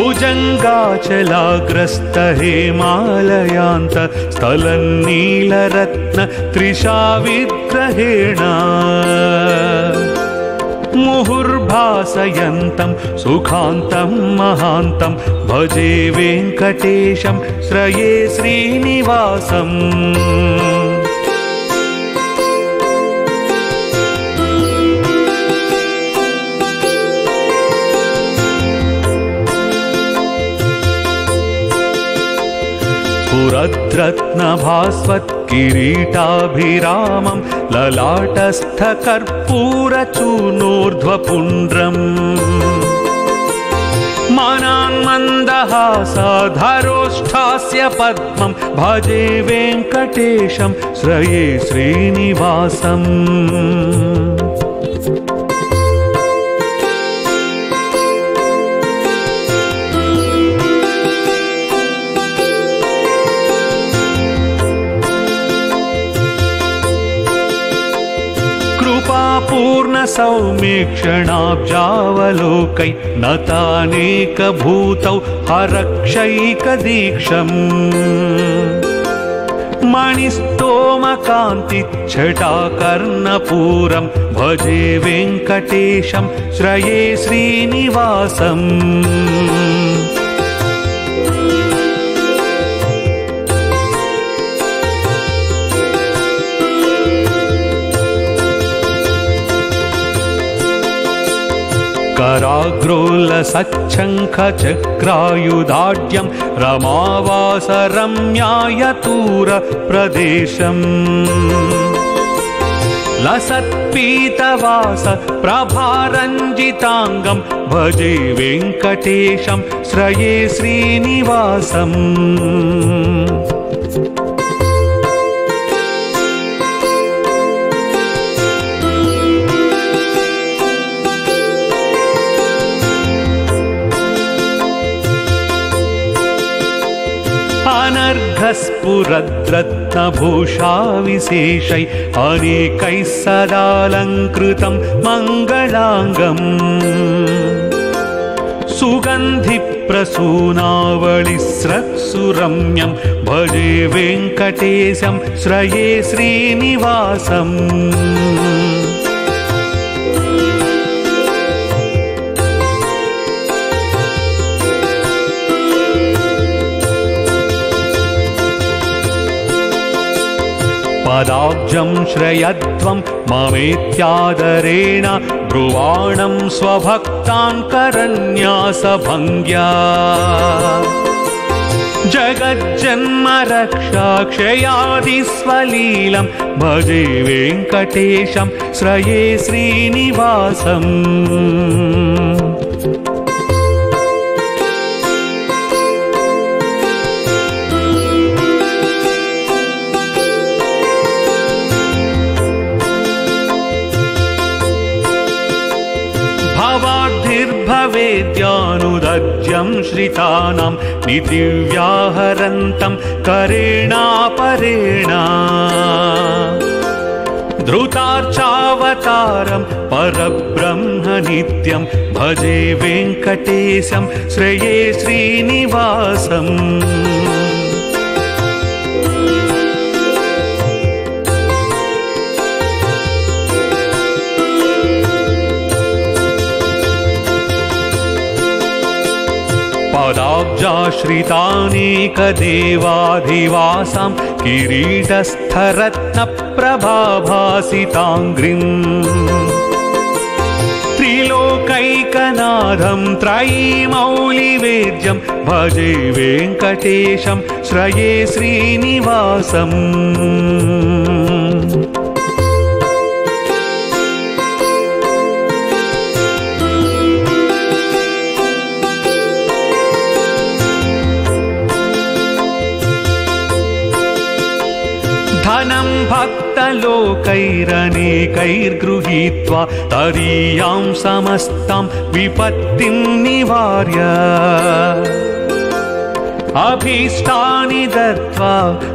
भुजङ्गाचलाग्रस्त हेमालयान्त स्थलन्नीलरत्न त्रिशाविग्रहेण। मुहुर्भासयन्तं सुखान्तं महान्तं भजे वेङ्कटेशं श्रये श्रीनिवासम् पुरद्रत्नभास्वत्किरीटाभिरामं ललाटस्थकर्पूरचूर्णोर्ध्वपुण्ड्रम् मनान्मन्दहासाधरोष्ठास्य पद्मं भजे वेङ्कटेशं श्रये श्रीनिवासम् पूर्णसौमीक्षणाब्जावलोकै नतानेकभूतौ हरक्षैकदीक्षम्। मणिस्तोमकान्तिच्छटाकर्णपूरं भजे वेङ्कटेशं श्रये श्रीनिवासम् कराग्रोलसच्छङ्खचक्रायुधाढ्यं रमावासरम्यायतूरप्रदेशम् लसत्पीतवास प्रभारञ्जिताङ्गं भजे वेङ्कटेशं श्रये श्रीनिवासम् अनर्घस्फुरद्रत्नभूषाविशेषै अनेकैः सदालङ्कृतं मङ्गलाङ्गम्। सुगन्धिप्रसूनावलिस्रत्सुरम्यं भजे वेङ्कटेशं श्रये श्रीनिवासम् पदाब्जं श्रयध्वं ममेत्यादरेण ब्रुवाणं स्वभक्तान् करन्यासभङ्ग्या। जगज्जन्म रक्षाक्षयादिस्वलीलं भजे वेङ्कटेशं श्रये श्रीनिवासम् भवाद्भिर्भवेद्यानुदज्यं श्रितानां नितिव्याहरन्तं करेणापरेण। धृतार्चावतारं परब्रह्म नित्यं भजे वेङ्कटेशं श्रये श्रीनिवासम् पदाब्जाश्रितानेकदेवाधिवासां किरीटस्थरत्नप्रभाभासिताङ्घ्रिम् त्रिलोकैकनाथं त्रयीमौलिवेद्यं भजे वेङ्कटेशं श्रये श्रीनिवासम् धनं भक्तलोकैरनेकैर्गृहीत्वा तदीयां समस्तां विपत्तिं निवार्य। अभीष्टानि दत्त्वा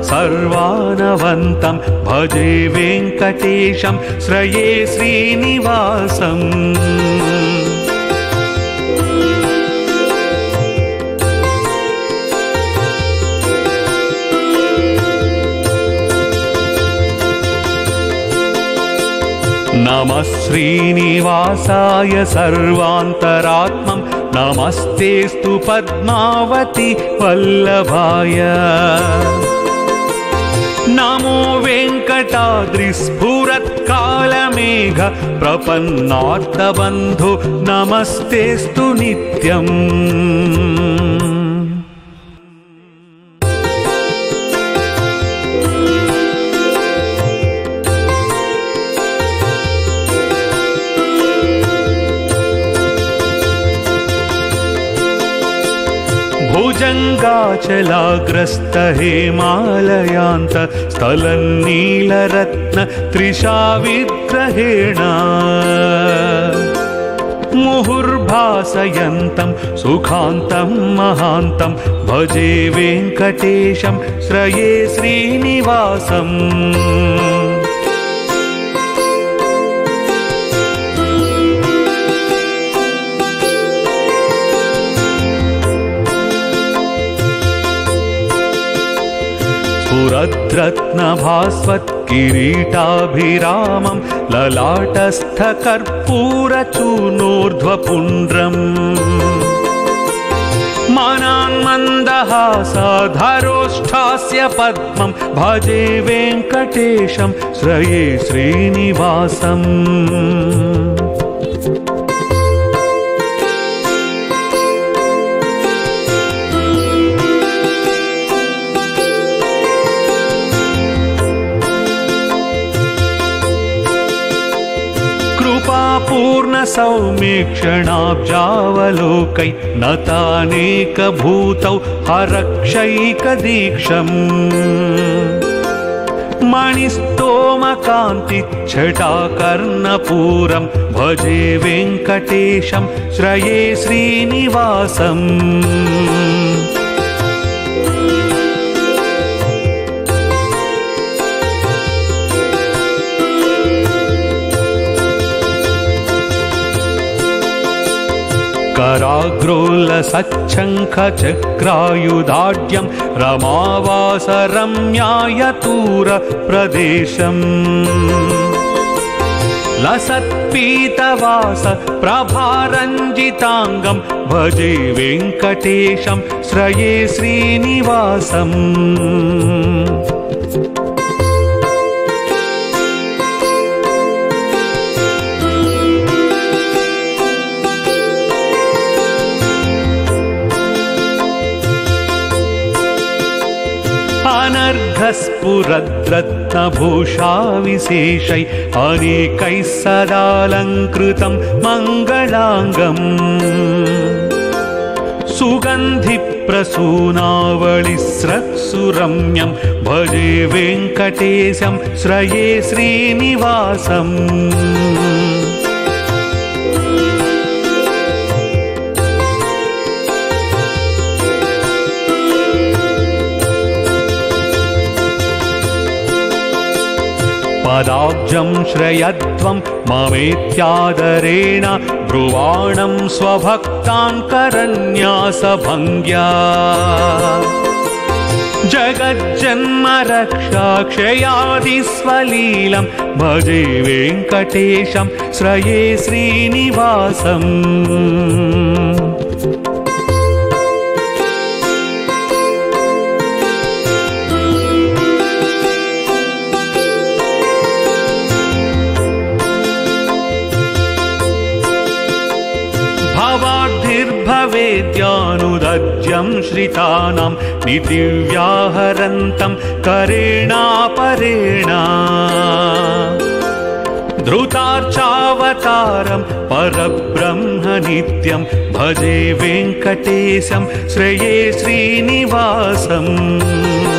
सर्वानवन्तं भजे वेङ्कटेशं श्रये श्रीनिवासम् नमः श्रीनिवासाय सर्वान्तरात्मं नमस्तेस्तु पद्मावति वल्लभाय। नमो वेङ्कटाद्रिस्फुरत्कालमेघ प्रपन्नार्तबन्धु नमस्तेस्तु नित्यम् भुजङ्गाचलाग्रस्त हेमालयान्त स्थलन्नीलरत्न त्रिशाविग्रहेण। मुहुर्भासयन्तं सुखान्तं महान्तं भजे वेङ्कटेशं श्रये श्रीनिवासम् रत्नभास्वत्किरीटाभिरामं ललाटस्थकर्पूरचूर्णोर्ध्वपुण्ड्रम् मनान्मन्दहासाधरोष्ठास्य पद्मं भजे वेङ्कटेशं श्रये श्रीनिवासम् पूर्णसौमीक्षणाब्जावलोकै नतानेकभूतौ हरक्षैकदीक्षम्। मणिस्तोमकान्तिच्छटाकर्णपूरं भजे वेङ्कटेशं श्रये श्रीनिवासम् कराग्रोलसच्छङ्खचक्रायुधाढ्यं रमावासरम्यायतूरप्रदेशम् लसत्पीतवास प्रभारञ्जिताङ्गं भजे वेङ्कटेशं श्रये श्रीनिवासम् अनर्घस्फुरद्रत्नभूषाविशेषै अनेकैः सदालङ्कृतं मङ्गलाङ्गम्। सुगन्धिप्रसूनावलिस्रत्सुरम्यं भजे वेङ्कटेशं श्रये श्रीनिवासम् पदाब्जं श्रयध्वं ममेत्यादरेण ब्रुवाणं स्वभक्तान् करन्यासभङ्ग्या। जगज्जन्म रक्षाक्षयादिस्वलीलं भजे वेङ्कटेशं श्रये श्रीनिवासम् भवेद्यानुदज्यं श्रितानां निदिव्याहरन्तं करेणापरेण। धृतार्चावतारं परब्रह्म नित्यं भजे वेङ्कटेशं श्रये श्रीनिवासम्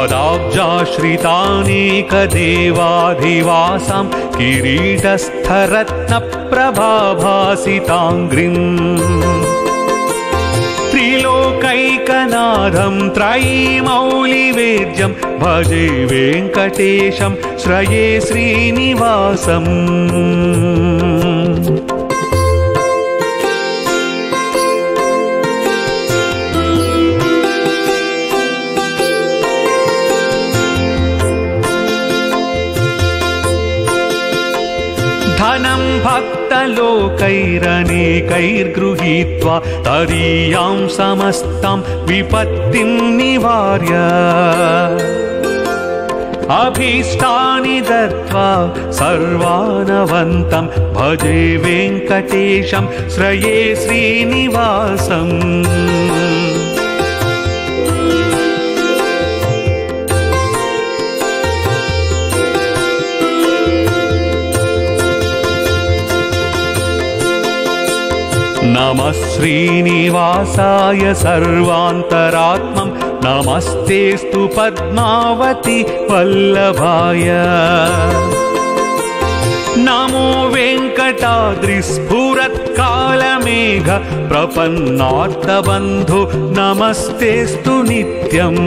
पदाब्जाश्रितानेकदेवाधिवासां किरीटस्थरत्नप्रभाभासिताङ्घ्रिम् त्रिलोकैकनाथं त्रयीमौलिवेद्यं भजे वेङ्कटेशं श्रये श्रीनिवासम् भक्तलोकैरनेकैर्गृहीत्वा तदीयां समस्तां विपत्तिं निवार्य। अभीष्टानि दत्त्वा सर्वानवन्तं भजे वेङ्कटेशं श्रये श्रीनिवासम् नमः श्रीनिवासाय सर्वान्तरात्मं नमस्तेऽस्तु पद्मावति वल्लभाय। नमो वेङ्कटाद्रिस्फुरत्कालमेघ प्रपन्नार्तबन्धु नमस्तेऽस्तु नित्यम्